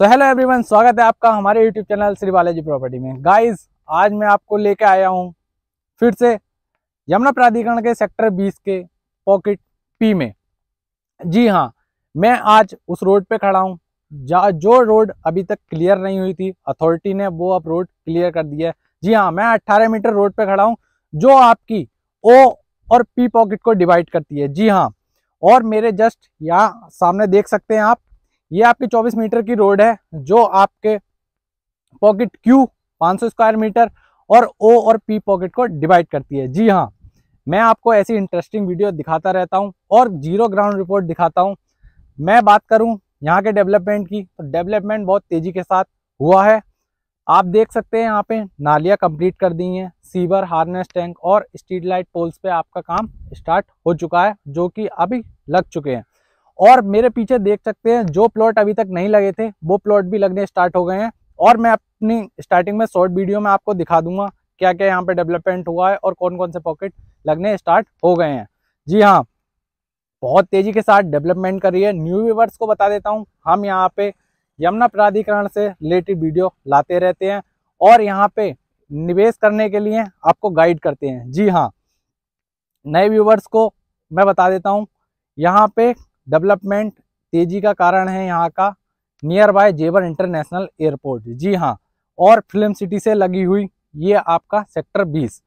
So hello everyone स्वागत है आपका हमारे YouTube channel Shri Balaji property में। गाइस आज मैं आपको लेके आया हूँ फिर से यमुना प्राधिकरण के सेक्टर 20 के पॉकेट पी में। जी हाँ मैं आज उस रोड पे खड़ा हूँ, जो रोड अभी तक क्लियर नहीं हुई थी अथॉरिटी ने वो अब रोड क्लियर कर दिया है। जी हाँ मैं 18 मीटर रोड पे खड़ा हूँ, जो आपकी ओ और पी पॉकेट को डिवाइड करती है। जी हाँ और मेरे जस्ट यहाँ सामने देख सकते हैं आप ये आपकी 24 मीटर की रोड है, जो आपके पॉकेट क्यू 500 स्क्वायर मीटर और ओ और पी पॉकेट को डिवाइड करती है। जी हाँ मैं आपको ऐसी इंटरेस्टिंग वीडियो दिखाता रहता हूँ और ज़ीरो ग्राउंड रिपोर्ट दिखाता हूँ। मैं बात करूँ यहाँ के डेवलपमेंट की तो डेवलपमेंट बहुत तेज़ी के साथ हुआ है। आप देख सकते हैं यहाँ पे नालियाँ कंप्लीट कर दी हैं, सीवर, हार्नेस टैंक और स्ट्रीट लाइट पोल्स पे आपका काम स्टार्ट हो चुका है, जो कि अभी लग चुके हैं। और मेरे पीछे देख सकते हैं, जो प्लॉट अभी तक नहीं लगे थे, वो प्लॉट भी लगने स्टार्ट हो गए हैं। और मैं अपनी स्टार्टिंग में शॉर्ट वीडियो में आपको दिखा दूँगा क्या क्या यहाँ पे डेवलपमेंट हुआ है और कौन कौन से पॉकेट लगने स्टार्ट हो गए हैं। जी हाँ बहुत तेज़ी के साथ डेवलपमेंट कर रही है। न्यू व्यूवर्स को बता देता हूँ, हम यहाँ पे यमुना प्राधिकरण से रिलेटेड वीडियो लाते रहते हैं और यहाँ पे निवेश करने के लिए आपको गाइड करते हैं। जी हाँ नए व्यूवर्स को मैं बता देता हूँ, यहाँ पे डेवलपमेंट तेज़ी का कारण है यहाँ का near by Jewar international airport. जी हाँ और फ़िल्म सिटी से लगी हुई ये आपका सेक्टर 20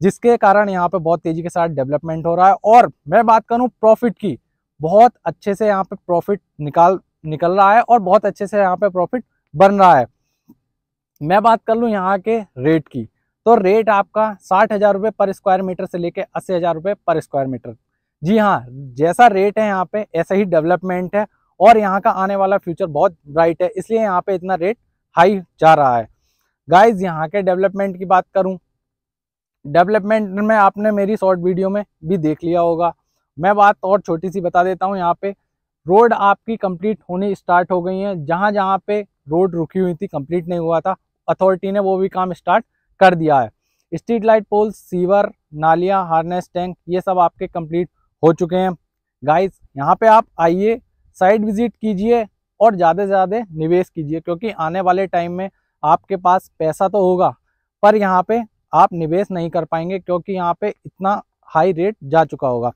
जिसके कारण यहाँ पे बहुत तेज़ी के साथ डेवलपमेंट हो रहा है। और मैं बात करूँ प्रॉफिट की, बहुत अच्छे से यहाँ पे प्रॉफिट निकाल, निकल रहा है और बहुत अच्छे से यहाँ पे प्रॉफिट बन रहा है। मैं बात कर लूँ यहाँ के रेट की तो रेट आपका साठ हज़ार रुपये पर स्क्वायर मीटर से लेके अस्सी हज़ार रुपये पर स्क्वायर मीटर जी हाँ जैसा रेट है यहाँ पे, ऐसा ही डेवलपमेंट है और यहाँ का आने वाला फ्यूचर बहुत ब्राइट है, इसलिए यहाँ पे इतना रेट हाई जा रहा है। गाइज़ यहाँ के डेवलपमेंट की बात करूँ डेवलपमेंट में आपने मेरी शॉर्ट वीडियो में भी देख लिया होगा। मैं बात और छोटी सी बता देता हूँ यहाँ पे रोड आपकी कंप्लीट होनी स्टार्ट हो गई है, जहाँ जहाँ पे रोड रुकी हुई थी कंप्लीट नहीं हुआ था अथॉरिटी ने वो भी काम स्टार्ट कर दिया है। स्ट्रीट लाइट पोल सीवर नालियाँ हार्नेस टैंक ये सब आपके कंप्लीट हो चुके हैं। गाइस यहाँ पे आप आइए साइट विज़िट कीजिए और ज़्यादा से ज़्यादा निवेश कीजिए, क्योंकि आने वाले टाइम में आपके पास पैसा तो होगा, पर यहाँ पे आप निवेश नहीं कर पाएँगे, क्योंकि यहाँ पे इतना हाई रेट जा चुका होगा।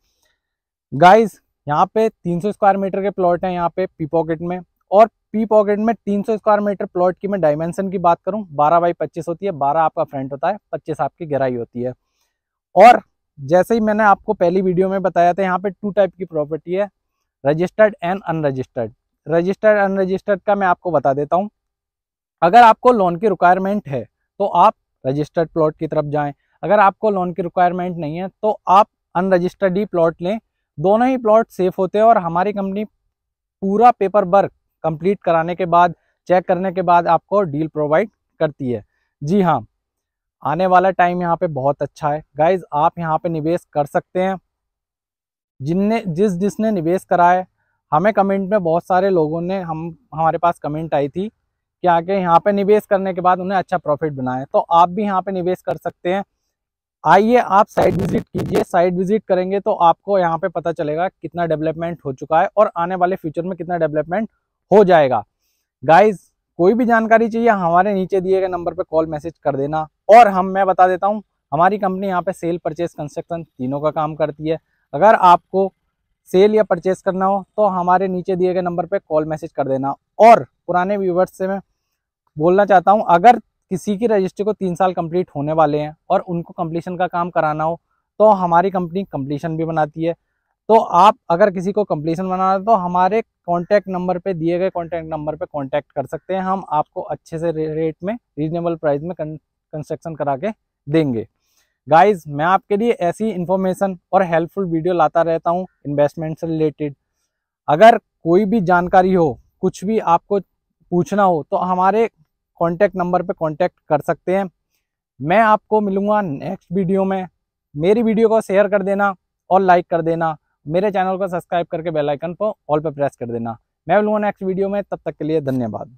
गाइस यहाँ पे 300 स्क्वायर मीटर के प्लॉट हैं यहाँ पे पी पॉकेट में, और पी पॉकेट में 300 स्क्वायर मीटर प्लॉट की मैं डायमेंशन की बात करूँ 12 बाई 25 होती है 12 आपका फ्रंट होता है 25 आपकी गहराई होती है। और जैसे ही मैंने आपको पहली वीडियो में बताया था, यहाँ पे टू टाइप की प्रॉपर्टी है registered and unregistered registered unregistered का मैं आपको बता देता हूँ। अगर आपको लोन की रिक्वायरमेंट है तो आप रजिस्टर्ड प्लॉट की तरफ़ जाएँ। अगर आपको लोन की रिक्वायरमेंट नहीं है तो आप अनरजिस्टर्ड ही प्लॉट लें। दोनों ही प्लॉट सेफ़ होते हैं और हमारी कंपनी पूरा पेपर वर्क कंप्लीट कराने के बाद चेक करने के बाद आपको डील प्रोवाइड करती है। जी हाँ आने वाला टाइम यहाँ पे बहुत अच्छा है। गाइज़ आप यहाँ पे निवेश कर सकते हैं। जिनने, जिस, जिसने निवेश करा है, हमें कमेंट में बहुत सारे लोगों ने, हम, हमारे पास कमेंट आई थी कि आके यहाँ पे निवेश करने के बाद उन्हें अच्छा प्रॉफिट बनाए। तो आप भी यहाँ पे निवेश कर सकते हैं। आइए, आप साइट विज़िट कीजिए। साइट विज़िट करेंगे तो आपको यहाँ पे पता चलेगा कितना डेवलपमेंट हो चुका है और आने वाले फ्यूचर में कितना डेवलपमेंट हो जाएगा। गाइज़ कोई भी जानकारी चाहिए, हमारे नीचे दिए गए नंबर पर कॉल मैसेज कर देना। और हम, मैं बता देता हूँ, हमारी कंपनी यहाँ पे सेल परचेज कंस्ट्रक्शन तीनों का काम करती है। अगर आपको सेल या परचेज करना हो तो हमारे नीचे दिए गए नंबर पे कॉल मैसेज कर देना। और पुराने व्यूवर्स से मैं बोलना चाहता हूँ, अगर किसी की रजिस्ट्री को तीन साल कंप्लीट होने वाले हैं और उनको कंप्लीशन का काम कराना हो तो हमारी कंपनी कंप्लीशन भी बनाती है। तो आप अगर किसी को कंप्लीशन बनाना है तो हमारे कॉन्टैक्ट नंबर पे, दिए गए कॉन्टैक्ट नंबर पे कॉन्टैक्ट कर सकते हैं। हम आपको अच्छे से रेट में रीजनेबल प्राइस में कंस्ट्रक्शन करा के देंगे। गाइज़ मैं आपके लिए ऐसी इन्फॉर्मेशन और हेल्पफुल वीडियो लाता रहता हूँ इन्वेस्टमेंट से रिलेटेड अगर कोई भी जानकारी हो, कुछ भी आपको पूछना हो तो हमारे कॉन्टैक्ट नंबर पे कॉन्टैक्ट कर सकते हैं। मैं आपको मिलूँगा नेक्स्ट वीडियो में। मेरी वीडियो को शेयर कर देना और लाइक कर देना। मेरे चैनल को सब्सक्राइब करके बेल आइकन पर ऑल पर प्रेस कर देना। मैं मिलूँगा नेक्स्ट वीडियो में। तब तक के लिए धन्यवाद।